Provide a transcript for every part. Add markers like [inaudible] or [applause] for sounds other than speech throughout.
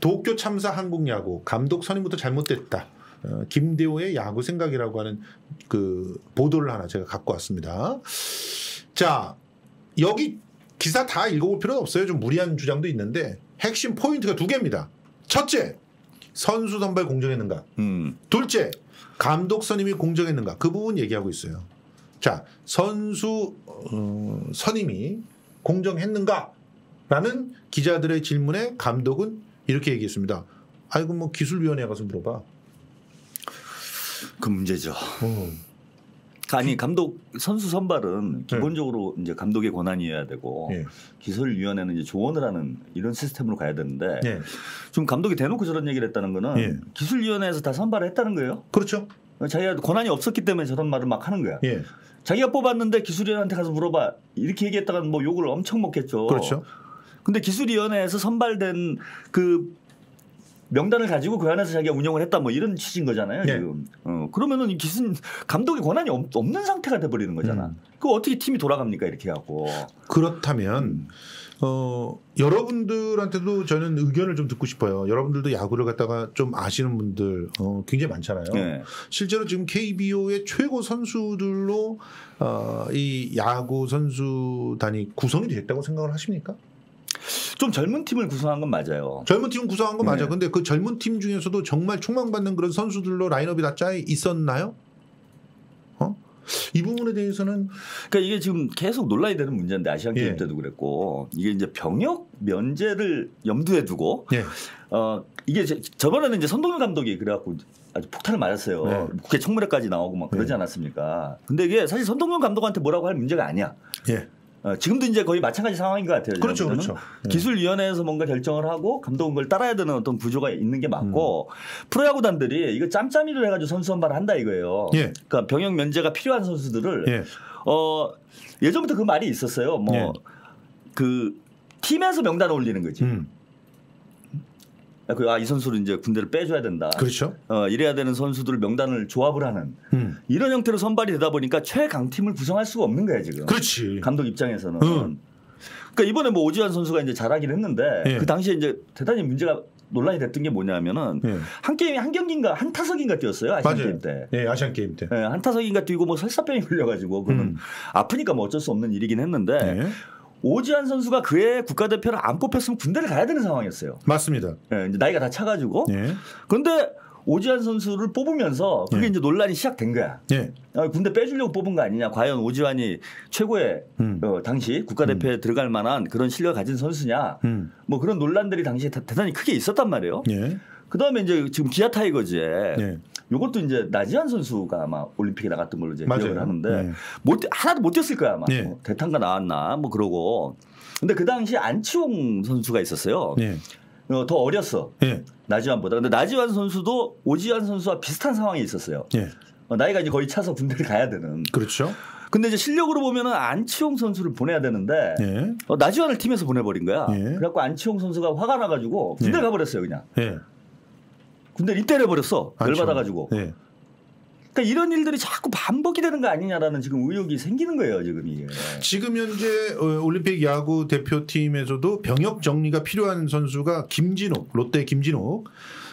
도쿄 참사 한국 야구 감독 선임부터 잘못됐다. 어, 김대호의 야구 생각이라고 하는 그 보도를 하나 제가 갖고 왔습니다. 자 여기 기사 다 읽어볼 필요는 없어요. 좀 무리한 주장도 있는데 핵심 포인트가 두 개입니다. 첫째 선수 선발 공정했는가. 음. 둘째 감독 선임이 공정했는가. 그 부분 얘기하고 있어요. 자 선수 어, 선임이 공정했는가라는 기자들의 질문에 감독은 이렇게 얘기했습니다. 아이고 뭐 기술위원회 가서 물어봐. 그 문제죠. 어. 아니 감독 선수 선발은 기본적으로 이제 감독의 권한이어야 되고 예. 기술위원회는 이제 조언을 하는 이런 시스템으로 가야 되는데 예. 지금 감독이 대놓고 저런 얘기를 했다는 거는 예. 기술위원회에서 다 선발을 했다는 거예요. 그렇죠. 자기가 권한이 없었기 때문에 저런 말을 막 하는 거야. 예. 자기가 뽑았는데 기술위원한테 가서 물어봐 이렇게 얘기했다가 뭐 욕을 엄청 먹겠죠. 그렇죠. 근데 기술위원회에서 선발된 그 명단을 가지고 그 안에서 자기가 운영을 했다 뭐 이런 취지인 거잖아요. 네. 지금. 어, 그러면은 이 기술 감독의 권한이 없, 없는 상태가 돼버리는 거잖아. 음. 그 어떻게 팀이 돌아갑니까 이렇게 하고. 그렇다면 어 여러분들한테도 저는 의견을 좀 듣고 싶어요. 여러분들도 야구를 갖다가 좀 아시는 분들 어 굉장히 많잖아요. 네. 실제로 지금 KBO의 최고 선수들로 어, 이 야구 선수단이 구성이 됐다고 생각을 하십니까? 좀 젊은 팀을 구성한 건 맞아요. 젊은 팀 구성한 거 네. 맞아. 근데 그 젊은 팀 중에서도 정말 촉망받는 그런 선수들로 라인업이 다 짜 있었나요? 어? 이 부분에 대해서는 그러니까 이게 지금 계속 논란이 되는 문제인데 아시안 게임 예. 때도 그랬고 이게 이제 병역 면제를 염두에 두고 예. 어 이게 제- 저번에는 이제 선동열 감독이 그래갖고 아주 폭탄을 맞았어요. 네. 국회 청문회까지 나오고 막 그러지 네. 않았습니까? 근데 이게 사실 선동열 감독한테 뭐라고 할 문제가 아니야. 예. 어, 지금도 이제 거의 마찬가지 상황인 것 같아요. 그렇죠. 그렇죠. 예. 기술위원회에서 뭔가 결정을 하고 감독은 그걸 따라야 되는 어떤 구조가 있는 게 맞고 음. 프로야구단들이 이거 짬짬이를 해가지고 선수 선발을 한다 이거예요. 예. 그러니까 병역 면제가 필요한 선수들을 예. 어 예전부터 그 말이 있었어요. 뭐 예. 그 팀에서 명단을 올리는 거지. 음. 그, 아, 이 선수를 이제 군대를 빼줘야 된다. 그렇죠. 어, 이래야 되는 선수들 명단을 조합을 하는 음. 이런 형태로 선발이 되다 보니까 최강팀을 구성할 수가 없는 거야 지금. 그렇지. 감독 입장에서는. 음. 그러니까 이번에 뭐 오지환 선수가 이제 잘하긴 했는데 예. 그 당시에 이제 대단히 문제가 논란이 됐던 게 뭐냐면은 예. 한 게임에 한 경기인가 한 타석인가 뛰었어요 아시안 맞아요. 게임 때. 예, 아시안 게임 때. 예, 한 타석인가 뛰고 뭐 설사병이 [laughs] 걸려가지고 그는 음. 아프니까 뭐 어쩔 수 없는 일이긴 했는데 예. 오지환 선수가 그해 국가대표를 안 뽑혔으면 군대를 가야 되는 상황이었어요. 맞습니다. 예, 이제 나이가 다 차가지고. 예. 근데 오지환 선수를 뽑으면서 그게 예. 이제 논란이 시작된 거야. 예. 아, 군대 빼주려고 뽑은 거 아니냐. 과연 오지환이 최고의 음. 어, 당시 국가대표에 들어갈 만한 그런 실력을 가진 선수냐. 음. 뭐 그런 논란들이 당시에 대- 대단히 크게 있었단 말이에요. 예. 그 다음에 이제 지금 기아 타이거즈에 예. 요것도 이제 나지한 선수가 아마 올림픽에 나갔던 걸로 이제 맞아요. 기억을 하는데 예. 못, 하나도 못 뛰었을 거야 아마. 예. 뭐 대탄가 나왔나 뭐 그러고. 근데 그 당시 안치홍 선수가 있었어요. 예. 어, 더 어렸어. 예. 나지완보다. 근데 나지완 선수도 오지환 선수와 비슷한 상황이 있었어요. 예. 어, 나이가 이제 거의 차서 군대를 가야 되는. 그렇죠. 근데 이제 실력으로 보면은 안치홍 선수를 보내야 되는데 예. 어, 나지완을 팀에서 보내버린 거야. 예. 그래갖고 안치홍 선수가 화가 나가지고 군대 예. 를 가버렸어요 그냥. 예. 군대를 입대해버렸어. 안치홍. 열받아가지고. 예. 그러니까 이런 일들이 자꾸 반복이 되는 거 아니냐라는 지금 의혹이 생기는 거예요 지금 이게. 지금 현재 어, 올림픽 야구 대표팀에서도 병역 정리가 필요한 선수가 김진욱, 롯데 김진욱,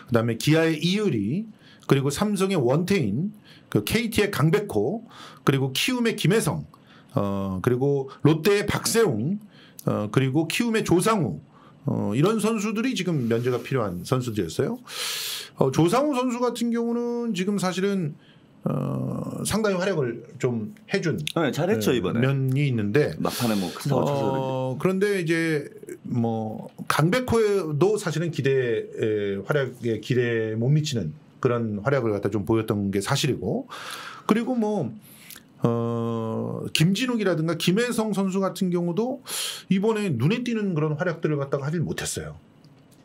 그다음에 기아의 이유리, 그리고 삼성의 원태인, 그 KT의 강백호, 그리고 키움의 김혜성, 어 그리고 롯데의 박세웅, 어 그리고 키움의 조상우. 어, 이런 선수들이 지금 면제가 필요한 선수들이었어요. 어, 조상우 선수 같은 경우는 지금 사실은 어, 상당히 활약을 좀 해준 네, 잘했죠 네, 이번에. 면이 있는데 막판에 뭐큰 사고 쳐서. 어, 그런데 이제 뭐 강백호도 사실은 기대 활약에 기대에 못 미치는 그런 활약을 갖다 좀 보였던 게 사실이고 그리고 뭐 어, 김진욱이라든가 김혜성 선수 같은 경우도 이번에 눈에 띄는 그런 활약들을 갖다가 하질 못했어요.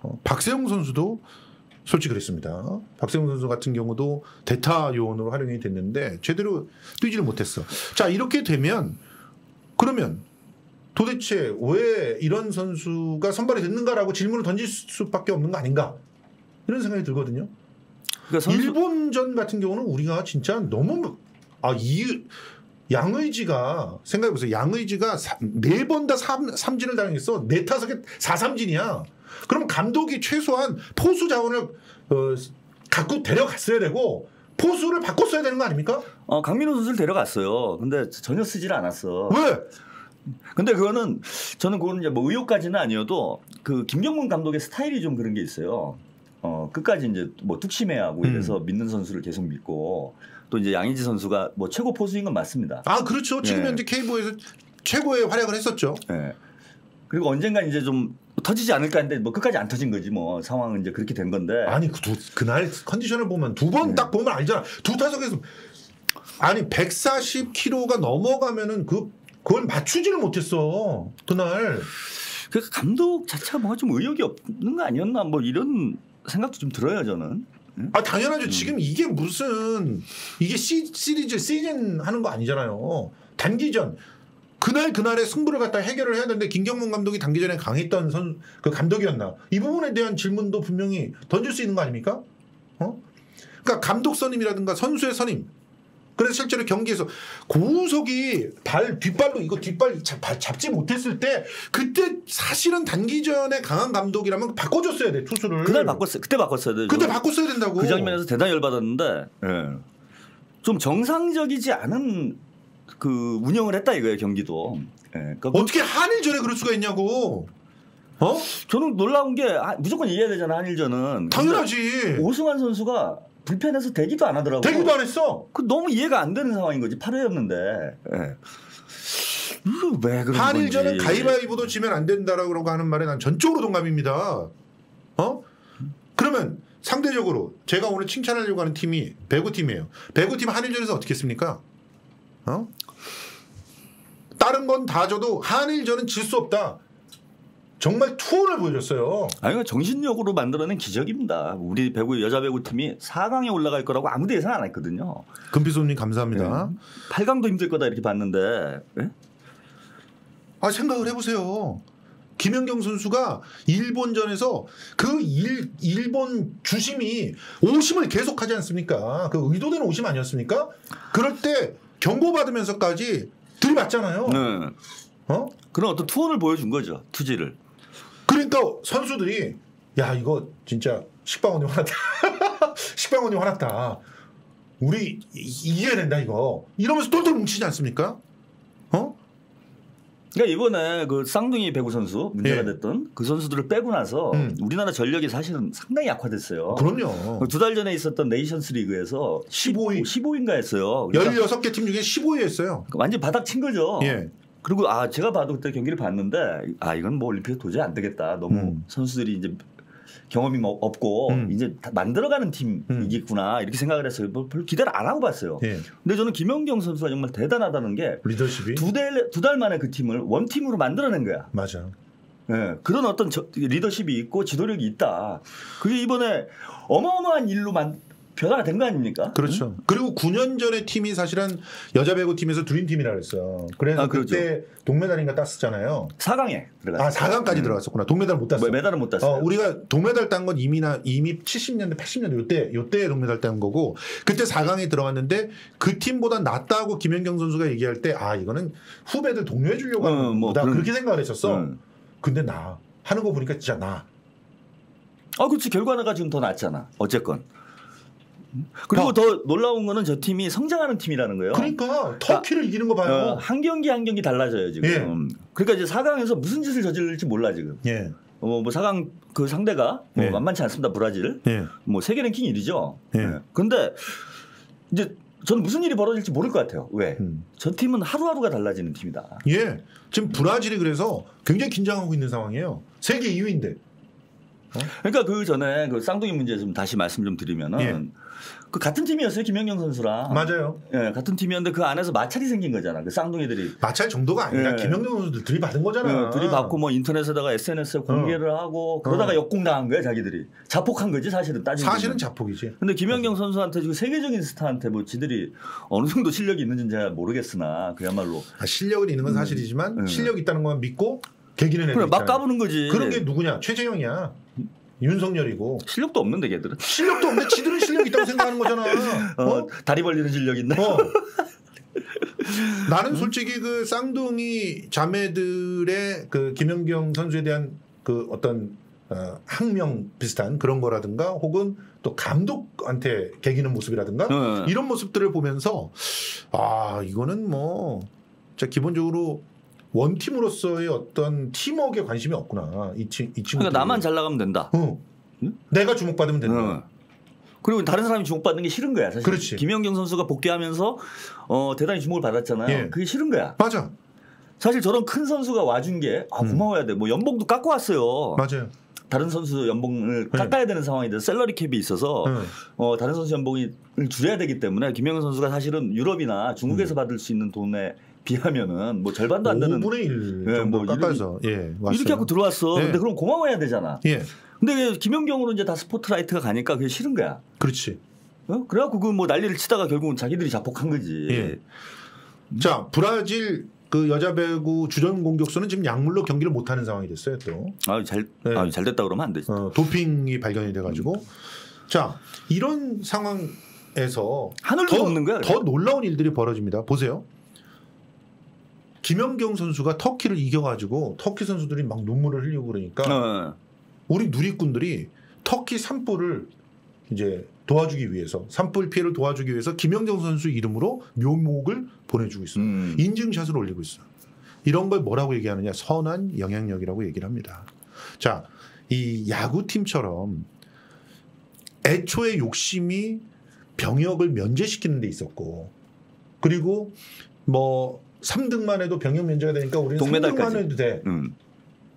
어, 박세웅 선수도 솔직히 그랬습니다. 박세웅 선수 같은 경우도 대타 요원으로 활용이 됐는데 제대로 뛰지를 못했어. 자 이렇게 되면 그러면 도대체 왜 이런 선수가 선발이 됐는가라고 질문을 던질 수밖에 없는 거 아닌가 이런 생각이 들거든요. 그러니까 선수, 일본전 같은 경우는 우리가 진짜 너무 아이 양의지가 생각해보세요. 양의지가 네 번 다 삼진을 당했어. 네 타석에 4삼진이야. 그럼 감독이 최소한 포수 자원을 어, 갖고 데려갔어야 되고 포수를 바꿨어야 되는 거 아닙니까? 어, 강민호 선수를 데려갔어요. 근데 전혀 쓰질 않았어. 왜? 근데 그거는 저는 그거는 이제 뭐 의혹까지는 아니어도 그 김경문 감독의 스타일이 좀 그런 게 있어요. 어 끝까지 이제 뭐 뚝심해하고 음. 이래서 믿는 선수를 계속 믿고 또 이제 양의지 선수가 뭐 최고 포수인 건 맞습니다. 아 그렇죠. 지금 네. 현재 K보에서 최고의 활약을 했었죠. 예. 그리고 언젠간 이제 좀 터지지 않을까 했는데 뭐 끝까지 안 터진 거지 뭐 상황은 이제 그렇게 된 건데. 아니 그 두, 그날 컨디션을 보면 두번 네. 딱 보면 알잖아. 두 타석에서 아니 140km가 넘어가면은 그 그걸 맞추지를 못했어 그날. 그 감독 자체가 뭔가 좀 의욕이 없는 거 아니었나 뭐 이런 생각도 좀 들어요 저는. 아 음. 당연하죠. 지금 이게 무슨 이게 시, 시리즈 시즌 하는 거 아니잖아요. 단기전 그날 그날의 승부를 갖다 해결을 해야 되는데 김경문 감독이 단기 전에 강했던 선 그 감독이었나 이 부분에 대한 질문도 분명히 던질 수 있는 거 아닙니까? 어? 그러니까 감독 선임이라든가 선수의 선임. 그래서 실제로 경기에서 고우석이 발 뒷발로 이거 뒷발 잡, 발 잡지 못했을 때 그때 사실은 단기전에 강한 감독이라면 바꿔줬어야 돼 투수를. 그날 바꿨어요. 그때 바꿨어야 돼. 그때 바꿨어야 된다고. 그 장면에서 대단히 열받았는데 예. 좀 정상적이지 않은 그 운영을 했다 이거예요 경기도. 예. 그러니까 어떻게 한일전에 그럴 수가 있냐고. 어? 저는 놀라운 게 아, 무조건 이겨야 되잖아 한일전은. 당연하지. 오승환 선수가 불펜에서 대기도 안 하더라고. 대기도 안 했어. 그 너무 이해가 안 되는 상황인 거지 8회였는데. 예. 왜 그런 한일전은. 가위바위보도 지면 안 된다라고 하는 말에 난 전적으로 동감입니다. 어? 그러면 상대적으로 제가 오늘 칭찬하려고 하는 팀이 배구팀이에요. 배구팀 한일전에서 어떻게 했습니까? 어? 다른 건다 져도 한일전은 질 수 없다. 정말 투혼을 보여줬어요. 아니 이거 정신력으로 만들어낸 기적입니다. 우리 배구 여자 배구 팀이 4강에 올라갈 거라고 아무도 예상 안 했거든요. 금피소님 감사합니다. 8강도 힘들 거다 이렇게 봤는데 예? 아 생각을 해보세요. 김연경 선수가 일본전에서 그 일, 일본 주심이 오심을 계속하지 않습니까? 그 의도된 오심 아니었습니까? 그럴 때 경고받으면서까지 들이받잖아요. 네. 어? 그런 어떤 투혼을 보여준 거죠. 투지를. 그러니까 선수들이 야 이거 진짜 식빵원이 화났다. [laughs] 식빵원이 화났다. 우리 이- 이겨야 된다 이거. 이러면서 똘똘 뭉치지 않습니까? 어? 그러니까 이번에 그 쌍둥이 배구 선수 문제가 예. 됐던 그 선수들을 빼고 나서 음. 우리나라 전력이 사실은 상당히 약화됐어요. 그럼요. 두 달 전에 있었던 네이션스 리그에서 15 위. 15인가 했어요. 그러니까 16개 팀 중에 15위 했어요. 완전 바닥 친 거죠. 예. 그리고 아 제가 봐도 그때 경기를 봤는데 아 이건 뭐 올림픽 도저히 안 되겠다. 너무 음. 선수들이 이제 경험이 뭐 없고 음. 이제 다 만들어가는 팀이겠구나 이렇게 생각을. 뭐 별로 기대를 안 하고 봤어요. 예. 근데 저는 김연경 선수가 정말 대단하다는 게 리더십이 두달 두 달 만에 그 팀을 원 팀으로 만들어낸 거야. 맞아. 예, 그런 어떤 저- 리더십이 있고 지도력이 있다. 그게 이번에 어마어마한 일로 만 변화가 된 거 아닙니까? 그렇죠. 그리고 9년 전에 팀이 사실은 여자 배구 팀에서 드림 팀이라 그랬어요. 그래서 아, 그렇죠. 그때 동메달인가 땄었잖아요. 4강에 들어갔어요. 아, 4강까지 들어갔었구나. 동메달 못 땄어. 뭐 메달은 못 땄어요. 어, 우리가 동메달 딴 건 이미나 이미 70년대, 80년대 요때 요때 동메달 딴 거고 그때 4강에 들어갔는데 그 팀보다 낫다고 김연경 선수가 얘기할 때 아 이거는 후배들 동료해 주려고 하는 어, 뭐 거다 그런- 그렇게 생각을 했었어. 음. 근데 나 하는 거 보니까 진짜 나. 아, 그렇지. 결과가 지금 더 낫잖아. 어쨌건. 그리고 어. 더 놀라운 거는 저 팀이 성장하는 팀이라는 거예요. 그러니까 터키를 이기는 거 봐요. 어, 한 경기 한 경기 달라져요 지금. 예. 그러니까 이제 4강에서 무슨 짓을 저질릴지 몰라 지금. 예. 어, 뭐 4강 그 상대가 뭐 예. 만만치 않습니다 브라질. 예. 뭐 세계 랭킹 1위죠. 예. 근데 이제 저는 무슨 일이 벌어질지 모를 것 같아요. 왜? 음. 저 팀은 하루하루가 달라지는 팀이다. 예. 지금 브라질이 그래서 굉장히 긴장하고 있는 상황이에요. 세계 2위인데. 그러니까 그 전에 그 쌍둥이 문제 좀 다시 말씀 좀 드리면은 예. 그 같은 팀이었어요 김연경 선수랑. 맞아요. 예, 같은 팀이었는데 그 안에서 마찰이 생긴 거잖아. 그 쌍둥이들이 마찰 정도가 아니라 예. 김영경 선수들 들이받은 거잖아. 어, 들이받고 뭐 인터넷에다가 SNS에 공개를 하고 그러다가 어. 역공당한 거야 자기들이 자폭한 거지 사실은 따지면 사실은 자폭이지. 근데 김연경 선수한테 지금 세계적인 스타한테 뭐 지들이 어느 정도 실력이 있는지는 잘 모르겠으나 그야말로 아, 실력은 있는 건 사실이지만 음. 실력 있다는 것만 믿고 개기는 애들 그래 막. 까부는 거지 그런 게 누구냐? 최재형이야. 윤석열이고 실력도 없는데 걔들은 실력도 없는데 지들은 실력 있다고 생각하는 거잖아. [laughs] 어, 어? 다리 벌리는 실력 있나 어. [laughs] 나는 솔직히 그 쌍둥이 자매들의 그 김연경 선수에 대한 그 어떤 어, 항명 비슷한 그런 거라든가 혹은 또 감독한테 개기는 모습이라든가 네. 이런 모습들을 보면서 아 이거는 뭐 진짜 기본적으로 원팀으로서의 어떤 팀워크에 관심이 없구나 이, 친, 이 친구 그러니까 나만 잘 나가면 된다. 어. 응? 내가 주목받으면 된다 어. 그리고 다른 사람이 주목받는 게 싫은 거야. 사실. 그렇지. 김연경 선수가 복귀하면서 어, 대단히 주목을 받았잖아요. 예. 그게 싫은 거야. 맞아 사실 저런 큰 선수가 와준 게 아, 음. 고마워야 돼. 뭐 연봉도 깎고 왔어요. 맞아요 다른 선수 연봉을 네. 깎아야 되는 상황이 돼. 셀러리 캡이 있어서 어. 어, 다른 선수 연봉을 줄여야 되기 때문에 김연경 선수가 사실은 유럽이나 중국에서 받을 수 있는 돈에 비하면은 뭐 절반도 안 되는 5분의 1 예, 정도 뭐 깎아서 예 왔어요. 이렇게 하고 들어왔어. 예. 근데 그럼 고마워야 되잖아. 예 근데 김연경으로 이제 다 스포트라이트가 가니까 그게 싫은 거야. 그렇지 어? 그래갖고 그 뭐 난리를 치다가 결국은 자기들이 자폭한 거지. 예. 자 브라질 그 여자 배구 주전 공격수는 지금 약물로 경기를 못 하는 상황이 됐어요 또 아유 잘, 네. 아유, 잘 됐다 그러면 안 되지. 어, 도핑이 발견이 돼가지고 자 이런 상황에서 하늘도 더, 없는 거야. 더 놀라운 일들이 벌어집니다. 보세요. 김연경 선수가 터키를 이겨가지고 터키 선수들이 막 눈물을 흘리고 그러니까 어. 우리 누리꾼들이 터키 산불을 이제 도와주기 위해서 산불 피해를 도와주기 위해서 김연경 선수 이름으로 묘목을 보내주고 있어요. 음. 인증샷을 올리고 있어. 이런 걸 뭐라고 얘기하느냐? 선한 영향력이라고 얘기를 합니다. 자, 이 야구팀처럼 애초에 욕심이 병역을 면제시키는 데 있었고 그리고 뭐 3등만 해도 병역 면제가 되니까 우리는 동메달까지. 3등만 해도 돼. 음.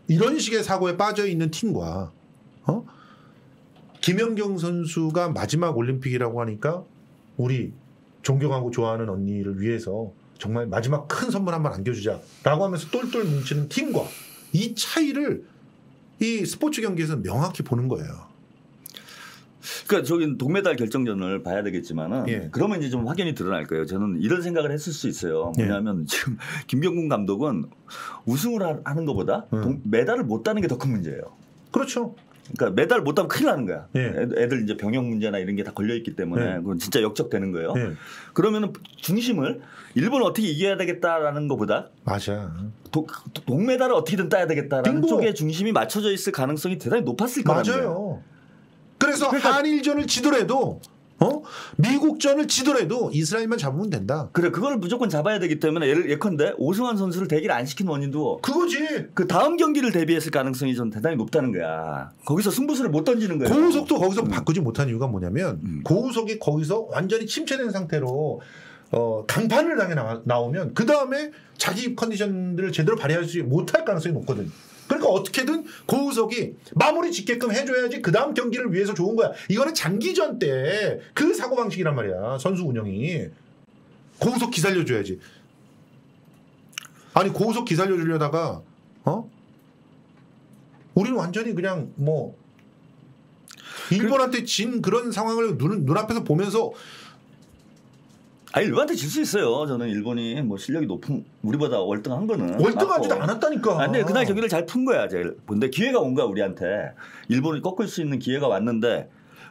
이런 식의 사고에 빠져 있는 팀과 어? 김연경 선수가 마지막 올림픽이라고 하니까 우리 존경하고 좋아하는 언니를 위해서 정말 마지막 큰 선물 한번 안겨주자라고 하면서 똘똘 뭉치는 팀과 이 차이를 이 스포츠 경기에서 명확히 보는 거예요. 그러니까 저기 동메달 결정전을 봐야 되겠지만은 예. 그러면 이제 좀 확연히 드러날 거예요. 저는 이런 생각을 했을 수 있어요. 예. 뭐냐면 지금 [laughs] 김병군 감독은 우승을 하- 하는 것보다 음. 동- 메달을 못 따는 게 더 큰 문제예요. 그렇죠. 그러니까 메달 못 따면 큰일 나는 거야. 예. 애들, 이제 병역 문제나 이런 게 다 걸려 있기 때문에 예. 그건 진짜 역적되는 거예요. 예. 그러면은 중심을 일본 어떻게 이겨야 되겠다라는 것보다 맞아. 도- 동메달을 어떻게든 따야 되겠다라는 빙고. 쪽에 중심이 맞춰져 있을 가능성이 대단히 높았을 거라는 거예요. 맞아요. 그래서 그러니까- 한일전을 지더라도 어? 미국전을 지더라도 이스라엘만 잡으면 된다. 그래 그걸 무조건 잡아야 되기 때문에 예를 예컨대 오승환 선수를 대기를 안 시킨 원인도 그거지. 그 다음 경기를 대비했을 가능성이 전 대단히 높다는 거야. 거기서 승부수를 못 던지는 거예요. 고우석도 거기서 음. 바꾸지 못한 이유가 뭐냐면 음. 고우석이 거기서 완전히 침체된 상태로 어, 강판을 당해 나, 나오면 그 다음에 자기 컨디션들을 제대로 발휘할 수 못할 가능성이 높거든. 그러니까 어떻게든 고우석이 마무리 짓게끔 해줘야지 그 다음 경기를 위해서 좋은 거야. 이거는 장기전 때 그 사고 방식이란 말이야. 선수 운영이 고우석 기살려줘야지. 아니 고우석 기살려주려다가 어? 우리는 완전히 그냥 뭐 일본한테 진 그런 상황을 눈, 눈앞에서 보면서 아니 일본한테 질 수 있어요. 저는 일본이 뭐 실력이 높은 우리보다 월등한 거는 월등하지도 맞고. 않았다니까. 아, 근데 그날 경기를 잘 푼 거야. 제일. 근데 기회가 온 거야 우리한테. 일본을 꺾을 수 있는 기회가 왔는데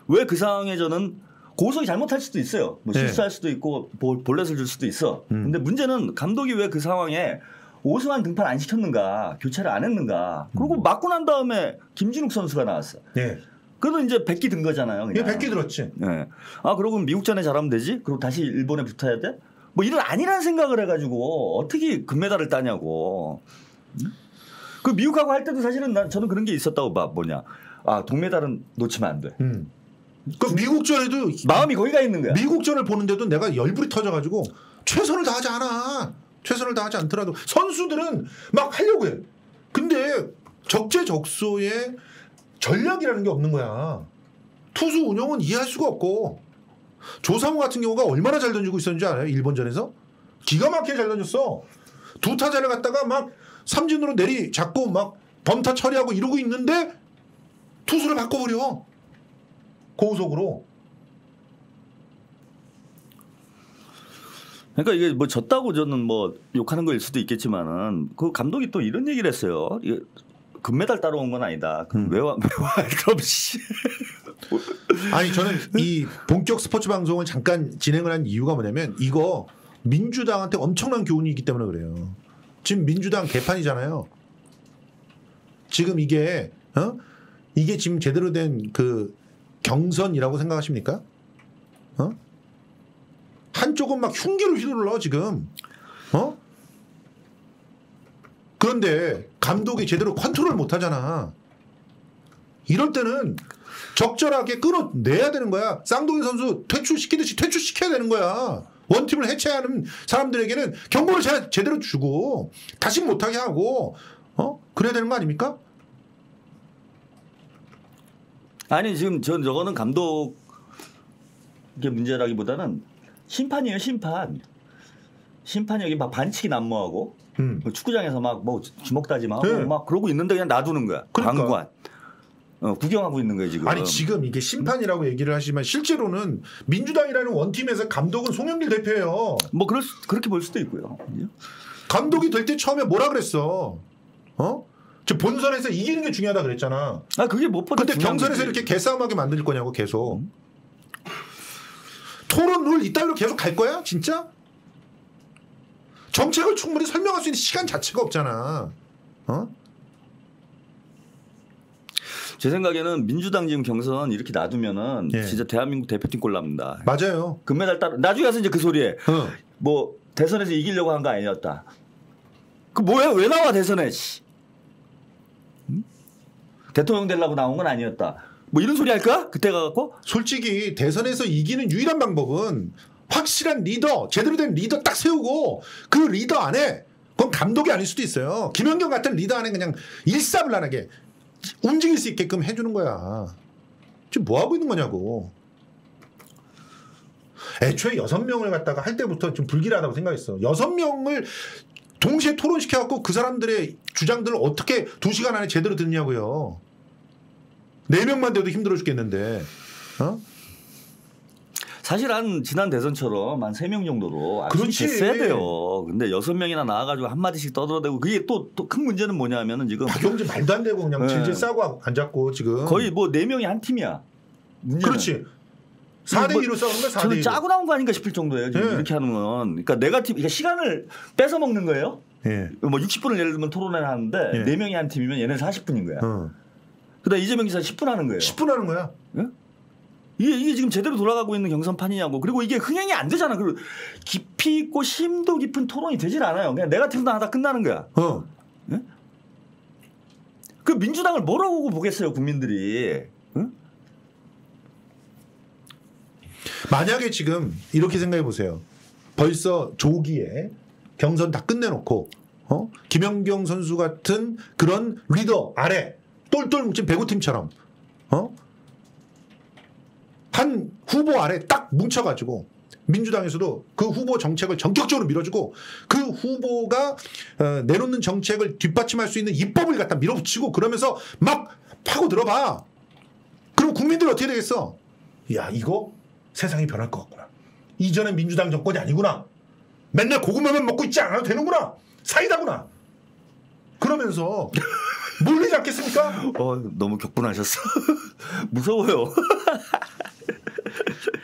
왜 그 상황에 저는 고속이 잘못할 수도 있어요. 뭐 네. 실수할 수도 있고 볼- 볼넷을 줄 수도 있어. 음. 근데 문제는 감독이 왜 그 상황에 오승환 등판 안 시켰는가, 교체를 안 했는가. 그리고 음. 맞고 난 다음에 김진욱 선수가 나왔어. 예. 그러면 이제 백기 든 거잖아요. 그냥. 100개 들었지. 예. 아, 그러고 미국 전에 잘하면 되지? 그리고 다시 일본에 붙어야 돼? 뭐 이런 아니란 생각을 해가지고 어떻게 금메달을 따냐고. 음? 그 미국하고 할 때도 사실은 난 저는 그런 게 있었다고 봐. 뭐냐. 아, 동메달은 놓치면 안 돼. 음. 그 미국 전에도 마음이 거기 가 있는 거야. 미국 전을 보는데도 내가 열불이 터져가지고 최선을 다하지 않아. 최선을 다하지 않더라도 선수들은 막 하려고 해. 근데 적재적소에 전략이라는 게 없는 거야. 투수 운영은 이해할 수가 없고 조상우 같은 경우가 얼마나 잘 던지고 있었는지 알아요? 일본전에서 기가 막히게 잘 던졌어. 두 타자를 갖다가 막 삼진으로 내리 잡고 막 범타 처리하고 이러고 있는데 투수를 바꿔버려. 고우석으로. 그러니까 이게 뭐 졌다고 저는 뭐 욕하는 거일 수도 있겠지만은 그 감독이 또 이런 얘기를 했어요. 금메달 따러 온 건 아니다. 그 음. 외화 외화 그럼 씨. 아니 저는 이 본격 스포츠 방송을 잠깐 진행을 한 이유가 뭐냐면 이거 민주당한테 엄청난 교훈이 있기 때문에 그래요. 지금 민주당 개판이잖아요. 지금 이게 어? 이게 지금 제대로 된 그 경선이라고 생각하십니까? 어? 한쪽은 막 흉기로 휘둘러 지금. 어? 그런데 감독이 제대로 컨트롤 못 하잖아. 이럴 때는 적절하게 끌어내야 되는 거야. 쌍둥이 선수 퇴출시키듯이 퇴출시켜야 되는 거야. 원팀을 해체하는 사람들에게는 경고를 제- 제대로 주고 다시 못하게 하고 어 그래야 되는 거 아닙니까? 아니 지금 전 저거는 감독의 문제라기보다는 심판이에요 심판. 심판이 여기 막 반칙이 난무하고 음. 축구장에서 막 뭐 주먹 다짐하고 네. 막 그러고 있는데 그냥 놔두는 거야. 그러니까. 관관. 어, 구경하고 있는 거예요 지금. 아니 지금 이게 심판이라고 얘기를 하시지만 실제로는 민주당이라는 원팀에서 감독은 송영길 대표예요. 뭐 그럴 수, 그렇게 볼 수도 있고요. 감독이 될 때 처음에 뭐라 그랬어? 어? 저 본선에서 이기는 게 중요하다 그랬잖아. 아 그게 무엇보다 근데 중요한 경선에서. 이렇게 개싸움하게 만들 거냐고 계속. 토론 룰 이따위로 계속 갈 거야? 진짜? 정책을 충분히 설명할 수 있는 시간 자체가 없잖아. 어? 제 생각에는 민주당 지금 경선 이렇게 놔두면은 예. 진짜 대한민국 대표팀 꼴 납니다. 맞아요. 금메달 따 나중에 가서 이제 그 소리에 어. 뭐 대선에서 이기려고 한 거 아니었다. 그 뭐야 왜 나와 대선에? 씨. 응? 대통령 되려고 나온 건 아니었다. 뭐 이런 소리 할까? 그때 가갖고 솔직히 대선에서 이기는 유일한 방법은 확실한 리더, 제대로 된 리더 딱 세우고 그 리더 안에 그건 감독이 아닐 수도 있어요. 김연경 같은 리더 안에 그냥 일사불란하게 움직일 수 있게끔 해주는 거야. 지금 뭐 하고 있는 거냐고. 애초에 여섯 명을 갖다가 할 때부터 좀 불길하다고 생각했어. 여섯 명을 동시에 토론시켜갖고 그 사람들의 주장들을 어떻게 두 시간 안에 제대로 듣냐고요. 네 명만 돼도 힘들어 죽겠는데. 어? 사실 한 지난 대선처럼 한 세 명 정도로 그렇지. 됐어야 돼요. 근데 여섯 명이나 나와가지고 한 마디씩 떠들어대고 그게 또또큰 문제는 뭐냐면은 지금 박용진 말도 안 되고 그냥 네. 질질 싸고 앉았고 지금. 거의 뭐 네 명이 한 팀이야. 문제는. 그렇지. 4대 뭐 2로 싸우는 거야 4대 저는 2. 짜고 나온 거 아닌가 싶을 정도예요. 지금 네. 이렇게 하는 건. 그러니까 네가티브, 그러니까 시간을 뺏어 먹는 거예요. 예. 뭐 60분을 예를 들면 토론을 하는데 예. 네 명이 한 팀이면 얘는 40분인 거야. 어. 그다음 이재명 기사 10분 하는 거예요. 10분 하는 거야. 이게, 이게 지금 제대로 돌아가고 있는 경선판이냐고. 그리고 이게 흥행이 안 되잖아. 그리고 깊이 있고 심도 깊은 토론이 되질 않아요. 그냥 네가티브나 하다 끝나는 거야. 어. 그 민주당을 뭐라고 보겠어요, 국민들이. 응? 만약에 지금 이렇게 생각해 보세요. 벌써 조기에 경선 다 끝내놓고 어? 김연경 선수 같은 그런 리더 아래 똘똘 뭉친 배구팀처럼 어? 한 후보 아래 딱 뭉쳐가지고 민주당에서도 그 후보 정책을 전격적으로 밀어주고 그 후보가 어, 내놓는 정책을 뒷받침할 수 있는 입법을 갖다 밀어붙이고 그러면서 막 파고 들어봐. 그럼 국민들 어떻게 되겠어? 야 이거 세상이 변할 것 같구나. 이전엔 민주당 정권이 아니구나. 맨날 고구마만 먹고 있지 않아도 되는구나. 사이다구나. 그러면서 [laughs] 몰리지 않겠습니까? 어, 너무 격분하셨어. [laughs] 무서워요.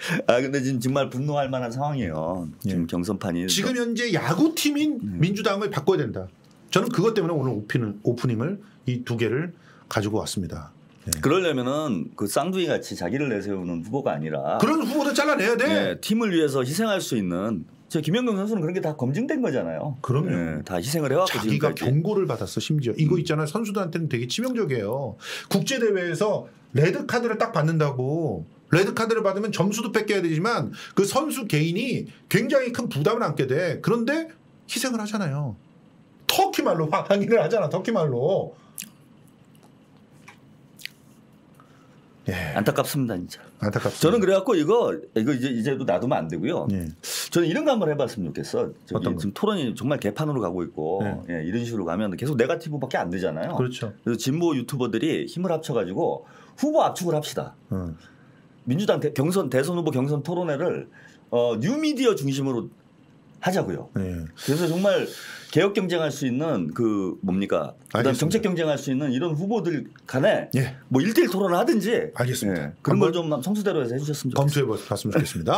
[laughs] 아, 근데 지금 정말 분노할 만한 상황이에요. 지금 예. 경선판이. 지금 현재 야구 팀인 민주당을 바꿔야 된다. 저는 그것 때문에 오늘 오프닝, 오프닝을 이 두 개를 가지고 왔습니다. 예. 그러려면은 그 쌍둥이 같이 자기를 내세우는 후보가 아니라 그런 후보들 잘라내야 돼. 예, 팀을 위해서 희생할 수 있는 저 김연경 선수는 그런 게 다 검증된 거잖아요. 그럼요. 예, 다 희생을 해왔고 자기가 지금까지. 경고를 받았어 심지어 음. 이거 있잖아요 선수들한테는 되게 치명적이에요 국제 대회에서 레드 카드를 딱 받는다고 레드 카드를 받으면 점수도 뺏겨야 되지만 그 선수 개인이 굉장히 큰 부담을 안게 돼 그런데 희생을 하잖아요 터키 말로 항의를 하잖아 터키 말로 예 안타깝습니다, 진짜. 안타깝습니다 저는 그래갖고 이거 이거 이제 이제도 놔두면 안 되고요. 예. 저는 이런 거 한번 해봤으면 좋겠어. 어떤 거? 지금 토론이 정말 개판으로 가고 있고 네. 예, 이런 식으로 가면 계속 네가티브밖에 안 되잖아요. 그렇죠 그래서 진보 유튜버들이 힘을 합쳐가지고 후보 압축을 합시다. 어. 민주당 대- 경선 대선 후보 경선 토론회를 어, 뉴미디어 중심으로 하자고요. 예. 그래서 정말 개혁 경쟁할 수 있는 그 뭡니까? 그다음. 정책 경쟁할 수 있는 이런 후보들 간에 예. 뭐 일대일 토론을 하든지 알겠습니다. 예, 그런 걸 좀 성수대로 해서 해 주셨으면 좋겠습니다. 검토해 봤으면 좋겠습니다